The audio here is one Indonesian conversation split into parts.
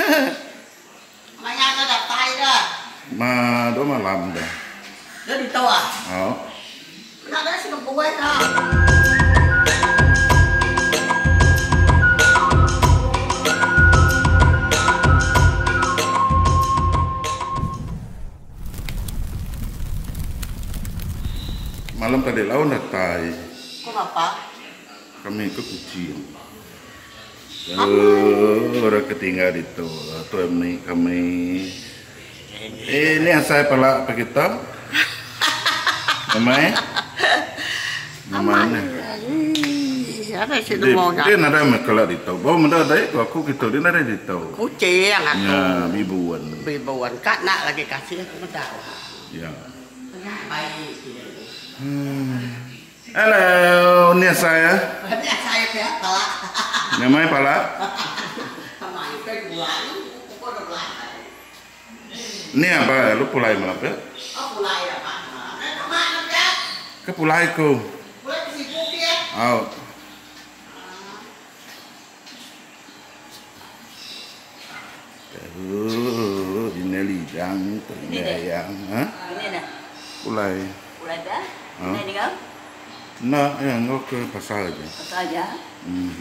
mà nhà tay đó mà đó mà làm đó đó đi tàu à si nó đó malam tadi lawan datai. Kenapa? Kami orang ketinggal itu. Tuh ini kami. Ini saya pelak begitu. Namanya? Namanya? Ada sih mau dia nada mekelak itu bawa menda ada itu aku gitu dia nada itu Kucing ya aku bibuan. Bibuan. Kak nak lagi kasih aku dah ya. Hmm. halo ini saya. Banyak saya pelak namanya bulan ini apa lu pulai mulai ya Nah, ke mana Pak? ke pulai ku Mulai ke sibuk ya Oh, ini lidang, ayam, ha? Pulai. Mulai dah. Ah. Ini kau. Nak, ya, ngok ke pasar aja. Pasal aja. Hmm.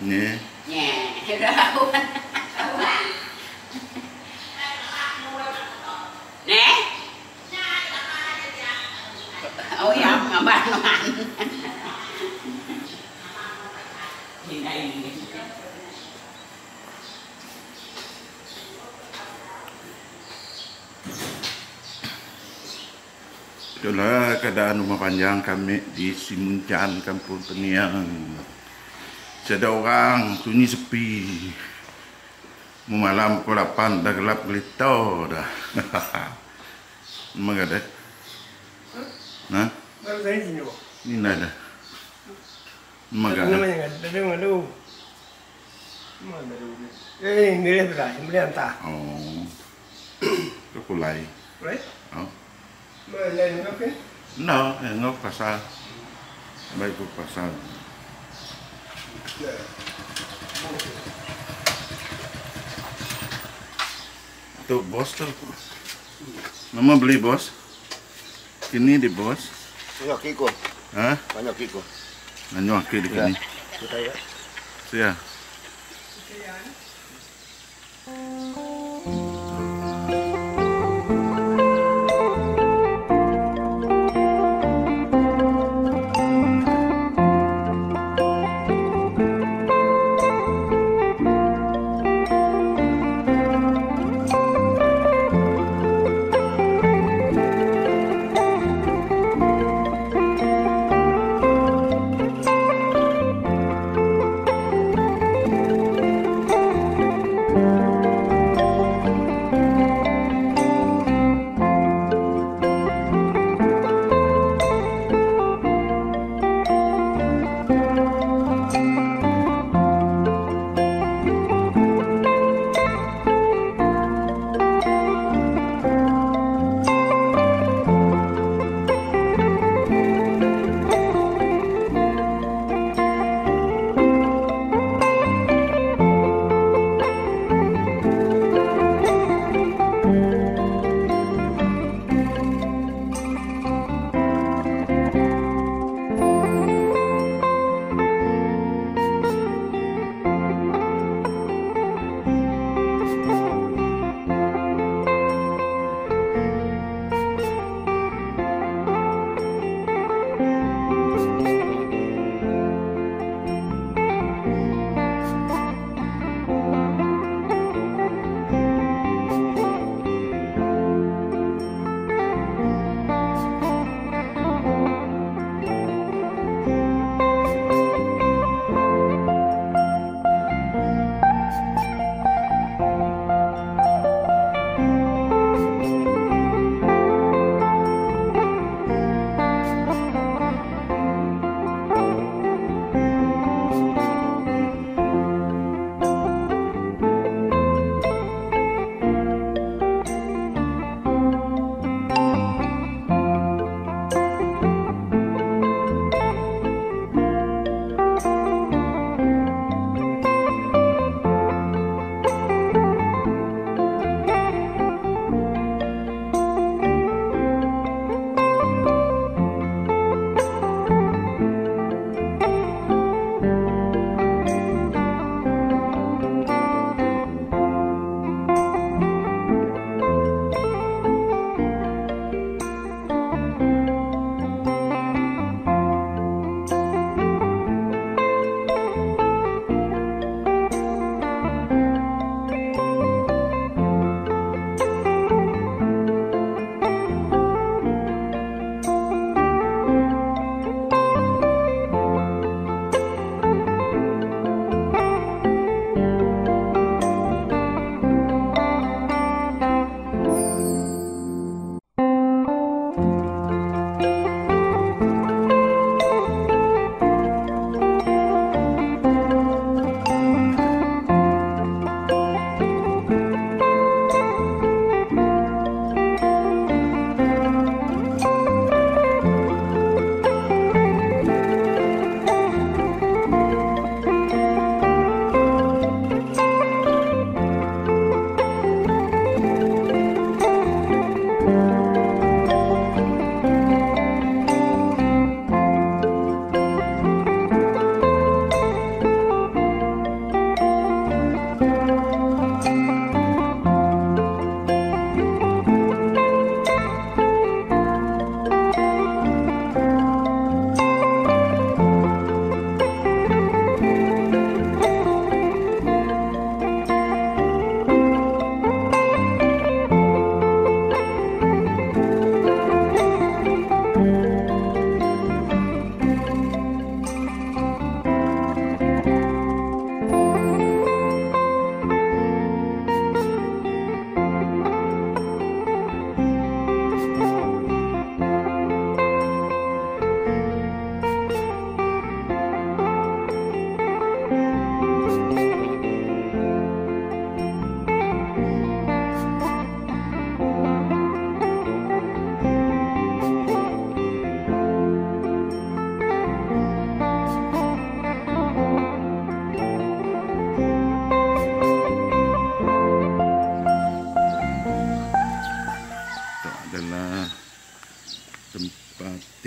Ni, Nhẹ. Dah tahu. Nè. itulah keadaan rumah panjang kami di Simuncan, Kampung Teniang. Ada orang, sunyi sepi. Mau malam pukul 8 dah gelap gelito dah. Memang ada. Nah, Baru saya sini kok. ini dah. Memang Apa ada. namanya kan? Dari mana dulu? Mana dulu? Eh, ini dia ini dia entah. Oh. Ke pulai. Right? Oh. No, eh, ngok pasar. Baik ke pasar. Tuh bos tuh. Mama beli bos. Ini di bos. Banyak kiko, Hah? banyak kiko. Nanyo aki di sini. Kita ya. Siya.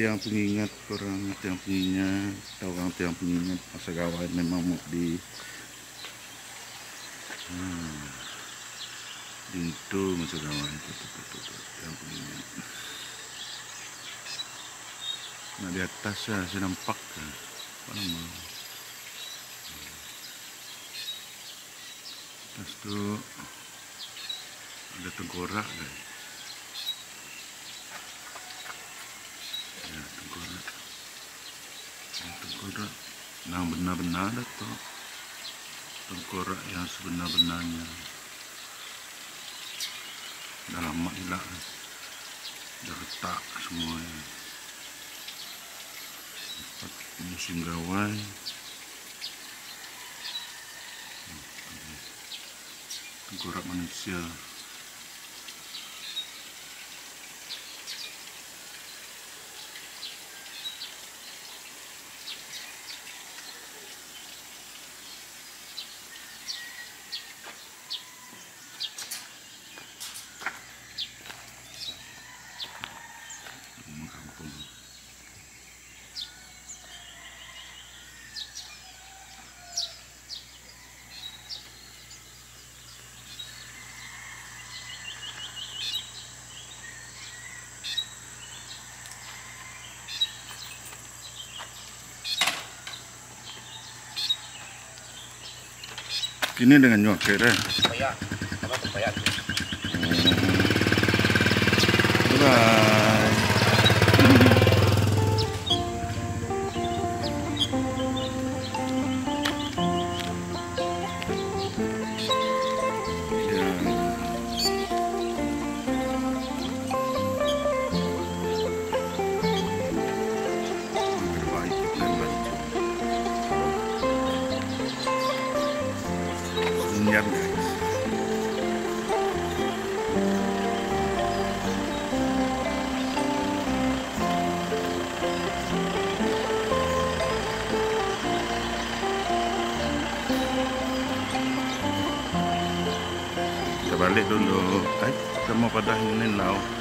Tiang pengingat orang tiang pengingat orang tiang pengingat masa gawai memang mau di hmm. Masa gawai itu tuh, tuh, tuh, tiang pengingat. Nah di atas ya saya nampak kan apa nama? Atas tuh ada tengkorak guys tengkorak. Ya, nah benar-benar ada tuh tengkorak yang sebenar-benarnya. Udah lama hilang. Udah retak semuanya Tempat musim gawai. Tengkorak manusia rumah kampung Ini dengan nyokek deh. Pepaya. Apa pepaya? Bye. Balik dulu. Ay, kita mau pada ini now.